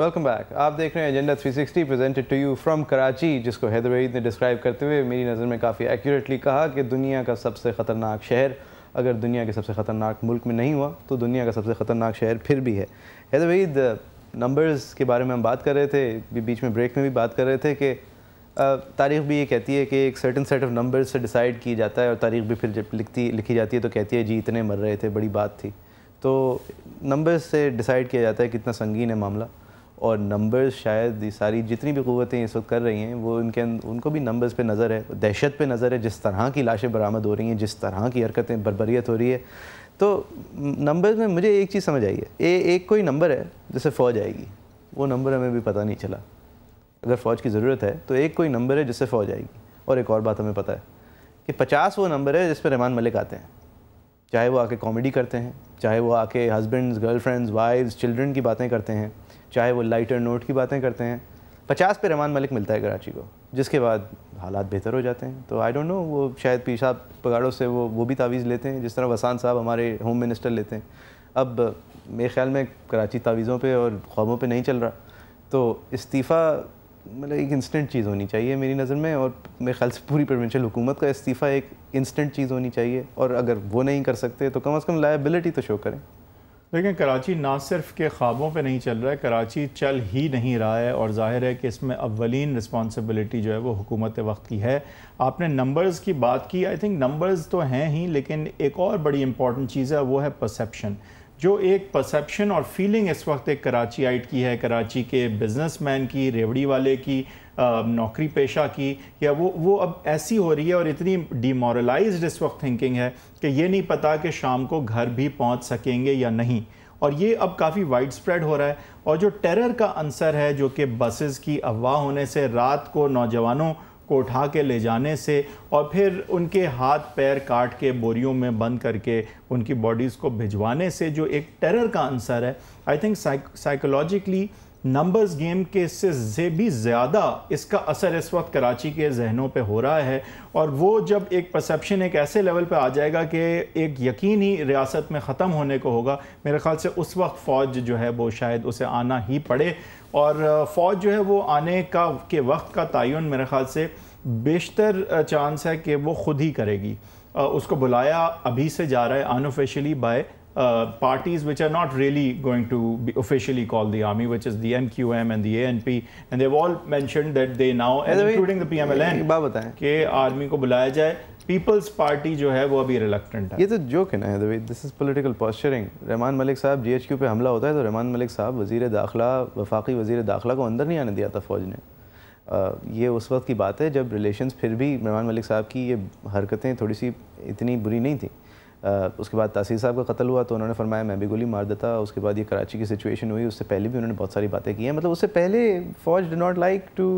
Welcome back आप देख रहे हैं agenda 360 presented to you from Karachi जिसको हैदर वहीद ने डिस्क्राइब करते हुए मेरी नज़र में काफ़ी एक्यूरेटली कहा कि दुनिया का सबसे ख़तरनाक शहर, अगर दुनिया के सबसे ख़तरनाक मुल्क में नहीं हुआ तो दुनिया का सबसे ख़तरनाक शहर फिर भी है। हैदर वहीद नंबर्स के बारे में हम बात कर रहे थे बीच में ब्रेक में भी बात कर रहे थे कि तारीख भी ये कहती है कि एक सर्टन सेट ऑफ़ नंबर्स से डिसाइड की जाता है और तारीख भी फिर जब लिखती, लिखी जाती है तो कहती है, जी, इतने मर रहे थे, बड़ी बात थी। तो नंबर्स से डिसाइड किया जाता है कितना संगीन है मामला। और नंबर्स शायद ये सारी जितनी भी क़वतें इस वक्त कर रही हैं वो उनके उनको भी नंबर्स पे नज़र है दहशत पे नज़र है जिस तरह की लाशें बरामद हो रही हैं जिस तरह की हरकतें बरबरीत हो रही है। तो नंबर्स में मुझे एक चीज़ समझ आई है ए, एक कोई नंबर है जिससे फ़ौज आएगी वो नंबर हमें भी पता नहीं चला। अगर फ़ौज की ज़रूरत है तो एक कोई नंबर है जिससे फ़ौज आएगी। और एक और बात हमें पता है कि पचास वो नंबर है जिस पर रहमान मलिक आते हैं। चाहे वो आके कॉमेडी करते हैं चाहे वो आके हस्बैंड्स गर्लफ्रेंड्स वाइफ्स चिल्ड्रन की बातें करते हैं चाहे वो लाइटर नोट की बातें करते हैं। पचास पे रहमान मलिक मिलता है कराची को, जिसके बाद हालात बेहतर हो जाते हैं। तो आई डोंट नो वो शायद पीशाब पगाड़ों से वो वो भी तावीज़ लेते हैं, जिस तरह वसान साहब हमारे होम मिनिस्टर लेते हैं। अब मेरे ख्याल में कराची तावीज़ों पे और ख्वाबों पे नहीं चल रहा। तो इस्तीफ़ा मतलब एक इंस्टेंट चीज़ होनी चाहिए मेरी नज़र में और मेरे ख्याल से पूरी प्रोविंशियल हुकूमत का इस्तीफ़ा एक इंस्टेंट चीज़ होनी चाहिए। और अगर वो नहीं कर सकते तो कम अज़ कम लाइबिलिटी तो शो करें। लेकिन कराची ना सिर्फ़ के ख्वाबों पे नहीं चल रहा है, कराची चल ही नहीं रहा है और ज़ाहिर है कि इसमें अवलिन रिस्पॉन्सिबिलिटी जो है वो हुकूमत वक्त की है। आपने नंबर्स की बात की आई थिंक नंबर्स तो हैं ही, लेकिन एक और बड़ी इंपॉर्टेंट चीज़ है, वो है परसेप्शन जो एक परसेप्शन और फीलिंग इस वक्त एक कराची आइट की है, कराची के बिजनेसमैन की, रेवड़ी वाले की नौकरी पेशा की, या वो वो अब ऐसी हो रही है और इतनी डिमोरलाइज इस वक्त थिंकिंग है कि ये नहीं पता कि शाम को घर भी पहुँच सकेंगे या नहीं। और ये अब काफ़ी वाइड स्प्रेड हो रहा है और जो टेरर का अंसर है, जो कि बसेस की अफवाह होने से, रात को नौजवानों को उठा के ले जाने से और फिर उनके हाथ पैर काट के बोरियों में बंद करके उनकी बॉडीज़ को भिजवाने से जो एक टेरर का आंसर है I think psychologically numbers game के से भी ज़्यादा इसका असर इस वक्त कराची के जहनों पे हो रहा है और वो जब एक परसेप्शन एक ऐसे लेवल पे आ जाएगा कि एक यकीन ही रियासत में ख़त्म होने को होगा, मेरे ख्याल से उस वक्त फ़ौज जो है वो शायद उसे आना ही पड़े। और फ़ौज जो है वो आने का, के वक्त का तयन मेरे ख्याल से बेशतर चांस है कि वो ख़ुद ही करेगी। उसको बुलाया, अभी से जा रहा है unofficially by parties which are not really going to be officially called the army, which is the MQM and the ANP, and they've all mentioned that they now, and including the PMLN, कि army को बुलाया जाए। Peoples party जो है वो अभी reluctant है। ये तो जोक है ना this is political posturing Rahman Malik साहब जीएचक्यू पे हमला होता है तो रहमान मलिक साहब वज़ीर दाखिला वफाकी वज़ीर दाखिला को अंदर नहीं आने दिया था फ़ौज ने। आ, ये उस वक्त की बात है जब रिलेशंस फिर भी रहमान मलिक साहब की ये हरकतें थोड़ी सी इतनी बुरी नहीं थी। उसके बाद तासीर साहब का कत्ल हुआ तो उन्होंने फरमाया मैं भी गोली मार देता। उसके बाद ये कराची की सिचुएशन हुई। उससे पहले भी उन्होंने बहुत सारी बातें की हैं। मतलब उससे पहले फौज did not like to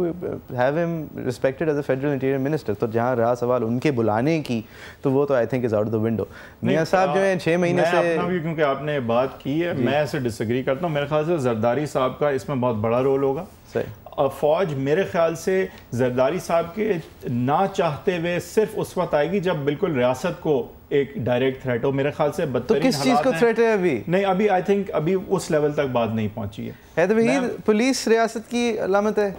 have him respected as a federal interior minister तो जहाँ रहा सवाल उनके बुलाने की तो वो तो I think is out the window मियाँ साहब जो है छः महीने से क्योंकि आपने बात की है मैं ऐसे डिसग्री करता हूँ। मेरे ख्याल से जरदारी साहब का इसमें बहुत बड़ा रोल होगा। सही। फ़ौज मेरे ख्याल से जरदारी साहब के ना चाहते हुए सिर्फ़ उस वक्त आएगी जब बिल्कुल रियासत को एक डायरेक्ट थ्रेट हो। मेरे ख्याल से तो किस चीज़ को थ्रेट है। अभी? नहीं अभी आई थिंक अभी उस लेवल तक बात नहीं पहुँची है, पुलिस रियासत की अलामत है?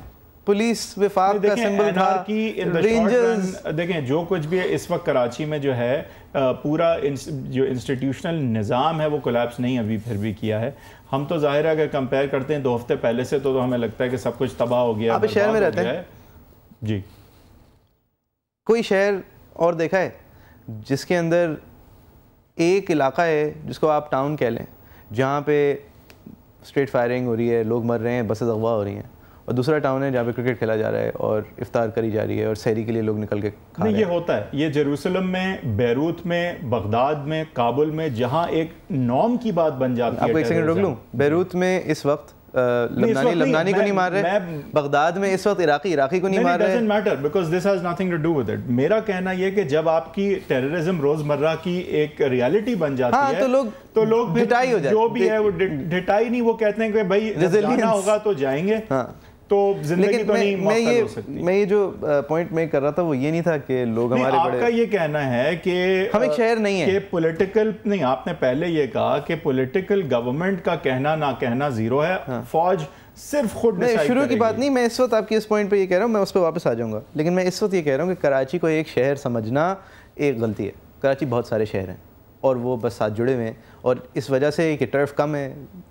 पुलिस विफाक का सिंबल था। रेंजर्स देखें जो कुछ भी है इस वक्त कराची में जो है पूरा इंस, जो इंस्टीट्यूशनल निज़ाम है वो कोलैप्स नहीं अभी फिर भी किया है। हम तो ज़ाहिर है अगर कंपेयर करते हैं दो हफ़्ते पहले से तो, तो हमें लगता है कि सब कुछ तबाह हो गया आप शहर में रहते हैं? जी। कोई शहर और देखा है जिसके अंदर एक इलाका है जिसको आप टाउन कह लें जहाँ पे स्ट्रेट फायरिंग हो रही है लोग मर रहे हैं बसें अगवा हो रही हैं। और दूसरा टाउन है जहाँ पे क्रिकेट खेला जा रहा है और इफ्तार करी जा रही है और शहरी के लिए लोग निकल के खा नहीं ये होता है। ये जेरूसलम में बैरूत में बगदाद में काबुल में जहाँ एक नॉर्म की बात बन जाती है आपको एक सेकंड रोक लूँ? बैरूत में इस वक्त लबनानी लबनानी को नहीं मार रहे। बगदाद में इस वक्त इराकी इराकी को नहीं मार रहे। Matter because this has nothing to do with it मेरा कहना ये कि जब आपकी टेररिज्म रोज़मर्रा की एक रियलिटी बन जाती हाँ, है तो लोग तो लोग हो जाए जो भी है वो ढिटाई नहीं वो कहते हैं कि भाई जाना होगा तो जाएँगे। हाँ। तो ज़िंदगी तो नहीं मैं ये मैं ये जो पॉइंट मेक कर रहा था वो ये नहीं था कि लोग हमारे आपका बड़े ये कहना है कि हम एक शहर नहीं है। कि पॉलिटिकल नहीं आपने पहले ये कहा कि पॉलिटिकल गवर्नमेंट का कहना ना कहना ज़ीरो है। हाँ। फौज सिर्फ़ खुद नहीं शुरू की बात नहीं मैं इस वक्त आपकी इस पॉइंट पे ये कह रहा हूँ मैं उस पर वापस आ जाऊँगा। लेकिन मैं इस वक्त ये कह रहा हूँ कि कराची को एक शहर समझना एक गलती है। कराची बहुत सारे शहर हैं और वो बस साथ जुड़े हुए हैं। और इस वजह से कि टर्फ कम है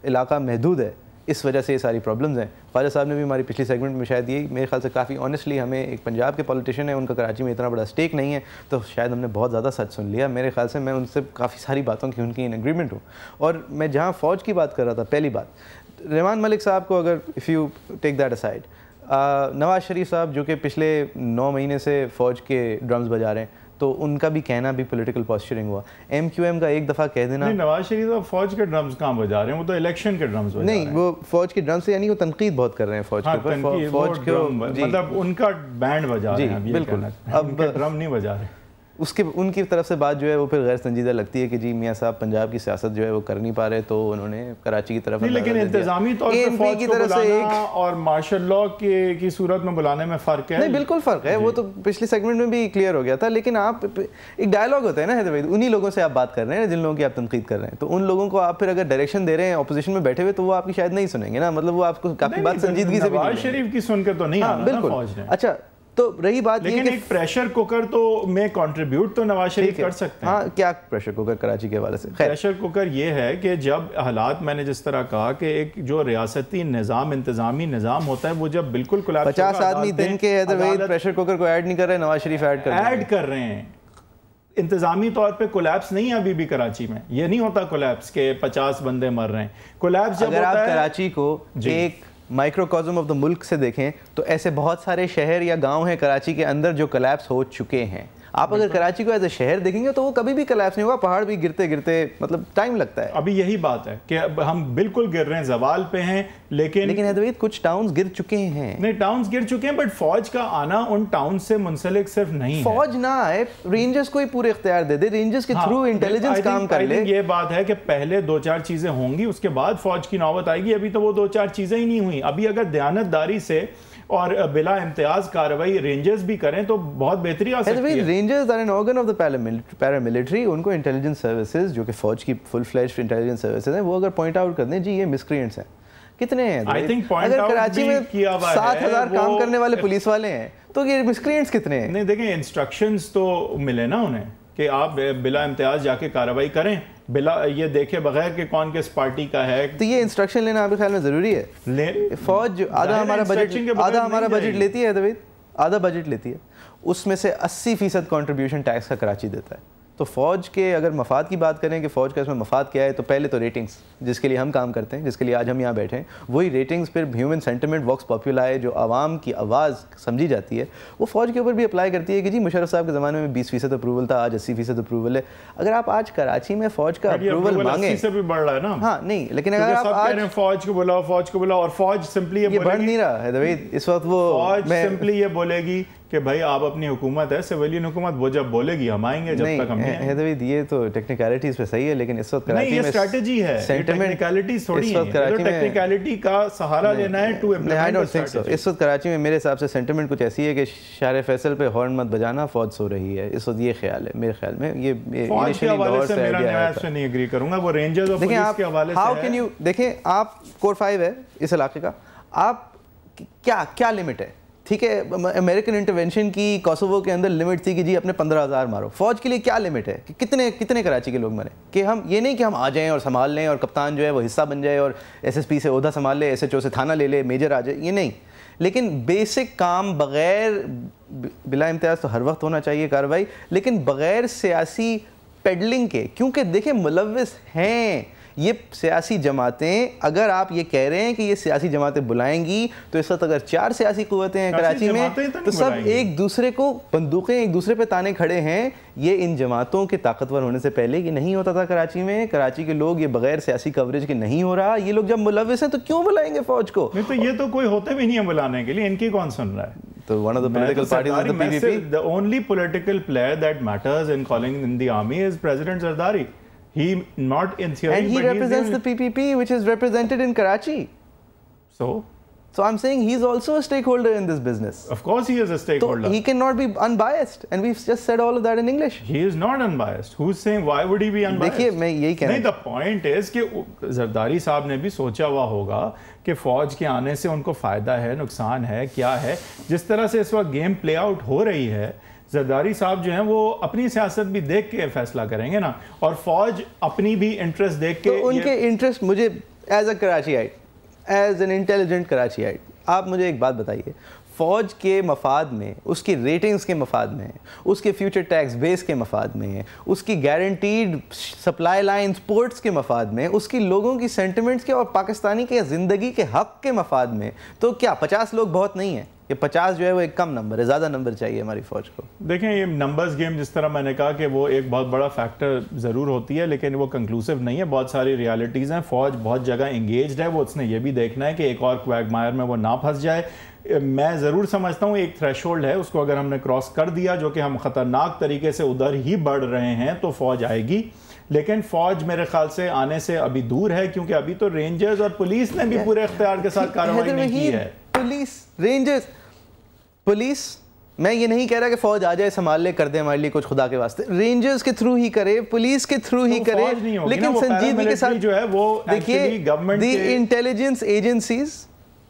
इलाका महदूद है इस वजह से ये सारी प्रॉब्लम्स हैं। ख्वाजा साहब ने भी हमारी पिछली सेगमेंट में शायद यही मेरे ख्याल से काफ़ी ऑनेस्टली हमें एक पंजाब के पॉलिटिशियन है, उनका कराची में इतना बड़ा स्टेक नहीं है तो शायद हमने बहुत ज़्यादा सच सुन लिया। मेरे ख्याल से मैं उनसे काफ़ी सारी बातों की, उनकी इन एग्रीमेंट हूँ। और मैं जहाँ फ़ौज की बात कर रहा था, पहली बात रहमान मलिक साहब को अगर if you take that aside Nawaz Sharif साहब जो कि पिछले नौ महीने से फ़ौज के ड्रम्स बजा रहे हैं तो उनका भी कहना भी पॉलिटिकल पॉस्चरिंग हुआ। एम क्यू एम का एक दफ़ा कह देना। नवाज़ शरीफ तो फौज के ड्रम्स कहाँ बजा रहे हैं वो तो इलेक्शन के ड्रम्स बजा नहीं रहे हैं। वो फौज के ड्रम्स यानी वो तनकीद बहुत कर रहे हैं फौज हाँ, के ऊपर वो फौज के मतलब उनका बैंड बजा रहे जी, हैं बिल्कुल। हैं। अब- ड्रम नहीं बजा रहे। उसके उनकी तरफ़ से बात जो है वो फिर गैर संजीदा लगती है कि जी मियाँ साहब पंजाब की सियासत जो है वो कर नहीं पा रहे तो उन्होंने कराची की तरफ़ लेकिन। इंतजामी तौर पर फौज की तरफ़ से एक और मार्शल लॉ की की सूरत में बुलाने में फ़र्क है। नहीं बिल्कुल फ़र्क है वो तो पिछले सेगमेंट में भी क्लियर हो गया था लेकिन आप एक डायलॉग होता है ना हैदर भाई उन्हीं लोगों से आप बात कर रहे हैं जिन लोगों की आप तनकीद कर रहे हैं। तो उन लोगों को आप फिर अगर डायरेक्शन दे रहे हैं अपोजिशन में बैठे हुए तो वो आपकी शायद नहीं सुनेंगे ना मतलब वो आपको काफ़ी बात संजीदगी से भी। शरीफ की सुन के तो नहीं हाँ बिल्कुल। अच्छा तो रही बात ये लेकिन एक प्रेशर कुकर तो में कंट्रीब्यूट तो नवाज़ शरीफ कर सकते हैं। हाँ क्या प्रेशर कुकर कराची के हवाले से? प्रेशर कुकर ये है कि जब हालात मैंने जिस तरह कहा कि एक जो रियासती निज़ाम इंतजामी निज़ाम होता है वो जब बिल्कुल पचास आदमी दिन के प्रेशर कुकर को ऐड नहीं कर रहे नवाज़ शरीफ ऐड कर ऐड कर रहे हैं। इंतजामी तौर पे कोलैप्स नहीं है अभी भी कराची में। ये नहीं होता कोलैप्स के पचास बंदे मर रहे हैं। कोलैप्स जब अगर आप है कराची को एक माइक्रोकॉज्म ऑफ़ द मुल्क से देखें तो ऐसे बहुत सारे शहर या गाँव हैं कराची के अंदर जो कलेप्स हो चुके हैं। आप अगर कराची को एज ए शहर देखेंगे तो वो कभी भी कोलैप्स नहीं हुआ पहाड़ भी गिरते गिरते मतलब टाइम लगता है। अभी यही बात है कि हम बिल्कुल गिर रहे हैं जवाल पे हैं लेकिन लेकिन हैदराबाद कुछ टाउन्स गिर चुके हैं। नहीं टाउन्स गिर चुके हैं बट फौज का आना उन टाउन से मुंसलिक सिर्फ़ नहीं फौज ना आए रेंजर्स को ही पूरे इख्तियार दे दे रेंजर्स के हाँ, थ्रू इंटेलिजेंस काम कर ले। ये बात है कि पहले दो चार चीज़ें होंगी उसके बाद फौज की नौबत आएगी अभी तो वो दो चार चीज़ें ही नहीं हुई। अभी अगर दयानतदारी से और बिला इम्तियाज़ कार्रवाई रेंजर्स भी करें तो बहुत बेहतरी आ सकती है। Rangers are an organ of the paramilitary उनको इंटेलिजेंस सर्विसेज़ जो कि फौज की फुल फ्लैश इंटेलिजेंस सर्विसेज़ हैं वो अगर पॉइंट आउट कर दें जी ये मिसक्रिएंट्स हैं। कितने हैं think point अगर कराची में किया हुआ है, सात हज़ार काम करने वाले पुलिस वाले हैं तो ये मिसक्रिएंट्स कितने हैं? नहीं देखें इंस्ट्रक्शंस तो मिले ना उन्हें कि आप बिला इम्तियाज़ जाके कार्रवाई करें। बिला ये देखे बगैर कि कौन किस पार्टी का है। तो ये इंस्ट्रक्शन लेना आपके ख्याल में ज़रूरी है? ले फौज आधा हमारा बजट आधा हमारा बजट लेती है आधा बजट लेती है। उसमें से 80 फ़ीसद कॉन्ट्रीब्यूशन टैक्स का कराची देता है। तो फौज के अगर मफाद की बात करें कि फौज का इसमें मफाद क्या है तो पहले तो रेटिंग्स जिसके लिए हम काम करते हैं जिसके लिए आज हम यहाँ बैठे हैं वही रेटिंग्स फिर ह्यूमन सेंटिमेंट वॉक्स पॉपुलर जो आवाम की आवाज़ समझी जाती है वो फौज के ऊपर भी अप्लाई करती है कि जी मुशरफ साहब के ज़माने में बीस फ़ीसद अप्रूवल था आज अस्सी फ़ीसद अप्रूवल है। अगर आप आज कराची में फौज का अप्रूवल मांगे 80 से भी बढ़ रहा है ना। हाँ नहीं लेकिन अगर आप आज फौज को बुलाओ फौज को बुलाओ और फौज सिंपली ये बढ़ नहीं रहा है इस वक्त वो सिंपली ये बोलेगी कि भाई आप अपनी हुकूमत है सिविलियन हुकूमत वो जब बोलेगी हम आएँगे जब तक हम नहीं आएँगे। है ये तो टेक्निकलिटीज पे सही है लेकिन इस वक्त कराची ये में स्ट्रेटजी है सेंटिमेंट टेक्निकलिटीज थोड़ी इस है। वक्त कराची में टेक्निकलिटी का सहारा लेना है to I don't think so इस वक्त कराची में मेरे हिसाब से सेंटिमेंट कुछ ऐसी है कि शार फैसल पे हॉर्न मत बजाना फौज सो रही है। इस वक्त ये ख्याल है मेरे ख्याल में। ये नहीं एग्री करूँगा। वो रेंजर्स और पुलिस के हवाले से हाउ कैन यू देखें आप कोर फाइव है इस इलाके का। आप क्या क्या लिमिट है? ठीक है अमेरिकन इंटरवेंशन की कोसोवो के अंदर लिमिट थी कि जी अपने पंद्रह हज़ार मारो। फौज के लिए क्या लिमिट है? कि कितने कितने कराची के लोग मरे? कि हम, ये नहीं कि हम आ जाएँ और संभाल लें और कप्तान जो है वो हिस्सा बन जाए और एसएसपी से ओहदा संभाल ले एस से थाना ले ले मेजर आ जाए, ये नहीं। लेकिन बेसिक काम बगैर बिला इम्तियाज़ तो हर वक्त होना चाहिए कार्रवाई, लेकिन बगैर सियासी पेडलिंग के, क्योंकि देखें मुलविस हैं। ये सियासी जमातें अगर आप ये कह रहे हैं कि ये सियासी जमातें बुलाएँगी तो इस वक्त अगर चार सियासी कुतें हैं कराची में तो तो सब एक दूसरे को बंदूकें एक दूसरे पे ताने खड़े हैं। ये इन जमातों के ताकतवर होने से पहले ये नहीं होता था कराची में। कराची के लोग ये बगैर सियासी कवरेज के नहीं हो रहा। ये लोग जब मुलविस हैं तो क्यों बुलाएँगे फौज को? नहीं तो ये तो कोई होते भी नहीं है बुलाने के लिए। इनकी कौन सुन रहा है? तो one of the political parties the PPP The only political player that matters in calling in the army is President Zardari. He not in theory, and he but represents the the PPP which is represented in Karachi so So I'm saying he's also a stakeholder in this business. Of course, he is a stakeholder. So he cannot be unbiased, and we've just said all of that in English. He is not unbiased. Who's saying why would he be unbiased? देखिए मैं यही कह नहीं, the point is कि जरदारी साहब ने भी सोचा हुआ होगा कि फौज के आने से उनको फ़ायदा है नुकसान है क्या है जिस तरह से इस वक्त गेम प्ले आउट हो रही है जरदारी साहब जो हैं वो अपनी सियासत भी देख के फैसला करेंगे ना और फौज अपनी भी इंटरेस्ट देख के तो उनके इंटरेस्ट मुझे as a Karachiite as an intelligent Karachiite आप मुझे एक बात बताइए फ़ौज के मफाद में उसकी रेटिंग्स के मफाद में उसके फ्यूचर टैक्स बेस के मफाद में उसकी गारंटीड सप्लाई लाइन पोर्ट्स के मफाद में उसकी लोगों की सेंटिमेंट्स के और पाकिस्तानी के ज़िंदगी के हक के मफाद में तो क्या पचास लोग बहुत नहीं हैं? कि 50 जो है वो एक कम नंबर है ज़्यादा नंबर चाहिए हमारी फौज को। देखें ये नंबर्स गेम जिस तरह मैंने कहा कि वो एक बहुत बड़ा फैक्टर ज़रूर होती है लेकिन वो कंक्लूसिव नहीं है। बहुत सारी रियलिटीज़ हैं। फ़ौज बहुत जगह इंगेज है। वो उसने ये भी देखना है कि एक और क्वैगमायर में वो ना फंस जाए। मैं ज़रूर समझता हूँ एक थ्रेश है। उसको अगर हमने क्रॉस कर दिया जो कि हम ख़तरनाक तरीके से उधर ही बढ़ रहे हैं तो फ़ौज आएगी। लेकिन फौज मेरे ख्याल से आने से अभी दूर है क्योंकि अभी तो रेंजर्स और पुलिस ने भी पूरे अख्तियार के साथ कार्रवाई नहीं की है। पुलिस रेंजर्स पुलिस मैं ये नहीं कह रहा कि फौज आ जाए संभाल ले कर दे हमारे लिए कुछ खुदा के वास्ते। रेंजर्स के थ्रू ही करे पुलिस के थ्रू ही तो करे लेकिन संजीदगी के साथ जो है वो देखिए गवर्नमेंट इंटेलिजेंस एजेंसीज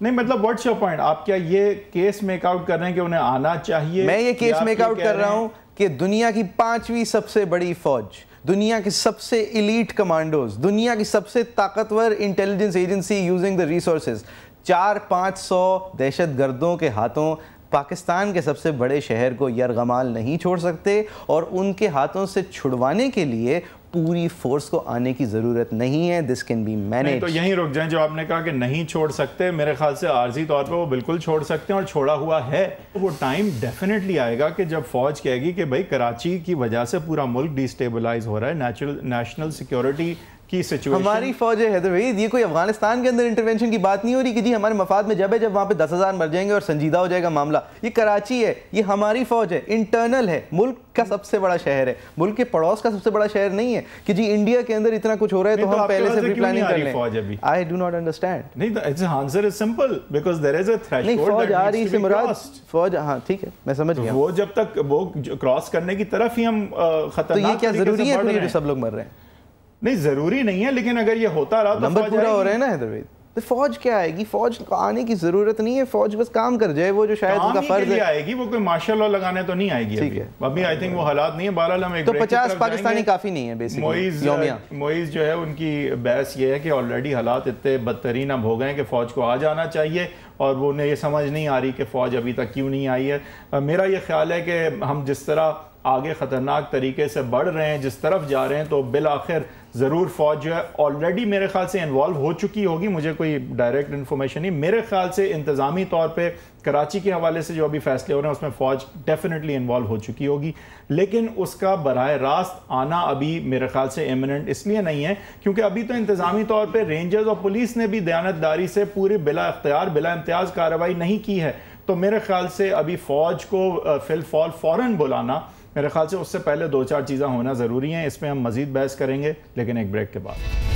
नहीं मतलब व्हाट्स योर पॉइंट आप क्या ये केस मेक आउट कर रहे हैं कि उन्हें आना चाहिए? मैं ये केस मेक आउट कर रहा हूँ कि दुनिया की पांचवी सबसे बड़ी फौज दुनिया के सबसे इलीट कमांडोज दुनिया की सबसे ताकतवर intelligence agency using the resources चार पाँच सौ दहशत गर्दों के हाथों पाकिस्तान के सबसे बड़े शहर को यरगमाल नहीं छोड़ सकते और उनके हाथों से छुड़वाने के लिए पूरी फोर्स को आने की ज़रूरत नहीं है। दिस कैन बी मैनेज तो यहीं रुक जाएँ। जो आपने कहा कि नहीं छोड़ सकते मेरे ख्याल से आर्जी तौर पे वो बिल्कुल छोड़ सकते हैं और छोड़ा हुआ है। वो टाइम डेफिनेटली आएगा कि जब फौज कहेगी कि भाई कराची की वजह से पूरा मुल्क डिस्टेबलाइज हो रहा है। नेचुरल नेशनल सिक्योरिटी की सिचुएशन हमारी फौज है ये कोई अफ़गानिस्तान के अंदर इंटरवेंशन की बात नहीं हो रही कि जी हमारे मफाद में जब है जब वहाँ पे दस हज़ार मर जाएँगे और संजीदा हो जाएगा मामला। ये कराची है ये हमारी फौज है इंटरनल है मुल्क का सबसे बड़ा शहर है। मुल्क के पड़ोस का सबसे बड़ा शहर नहीं है कि जी इंडिया के अंदर इतना कुछ हो रहा है तो, तो हम पहले से भी प्लानिंग कर लें। आई डू नॉट अंडरस्टैंड नहीं answer is simple because there is a threshold फौज आ रही से मुराद फौज हाँ ठीक है मैं समझ गया। वो जब तक वो क्रॉस करने की तरफ़ ही हम खतरनाक तो ये क्या ज़रूरी है तो सब लोग मर रहे हैं? नहीं ज़रूरी नहीं है लेकिन अगर ये होता रहा तो नंबर पूरा हो रहा है ना हैदरवेद तो फौज क्या आएगी? फौज को आने की ज़रूरत नहीं है फौज बस काम कर जाए वो जो शायद उसका फ़र्ज़ है। आएगी वो कोई मार्शल लॉ लगाने तो नहीं आएगी ठीक है। अभी आई थिंक वो हालात नहीं है बहरहाल हम एक तो पचास पाकिस्तानी काफ़ी नहीं है बेसिकली मोइज जो है उनकी बहस ये है कि ऑलरेडी हालात इतने बदतरीन अब हो गए कि फौज को आ जाना चाहिए और वो उन्हें ये समझ नहीं आ रही कि फ़ौज अभी तक क्यों नहीं आई है। मेरा ये ख्याल है कि हम जिस तरह आगे ख़तरनाक तरीके से बढ़ रहे हैं, जिस तरफ़ जा रहे हैं तो बिल आखिर ज़रूर फ़ौज जो है ऑलरेडी मेरे ख्याल से इन्वॉल्व हो चुकी होगी। मुझे कोई डायरेक्ट इन्फॉर्मेशन नहीं। मेरे ख्याल से इंतज़ामी तौर पे कराची के हवाले से जो अभी फैसले हो रहे हैं, उसमें फ़ौज डेफिनेटली इन्वॉल्व हो चुकी होगी। लेकिन उसका बर रास्त आना अभी मेरे ख्याल से इमिनेंट इसलिए नहीं है, क्योंकि अभी तो इंतज़ामी तौर पर रेंजर्स और पुलिस ने भी दयानतदारी से पूरी बिला अख्तियार बिला इम्तियाज़ कार्रवाई नहीं की है। तो मेरे ख्याल से अभी फ़ौज को फिल फॉल फ़ौरन बुलाना मेरे ख्याल से उससे पहले दो चार चीज़ें होना ज़रूरी हैं इस पर हम मज़ीद बहस करेंगे, लेकिन एक ब्रेक के बाद।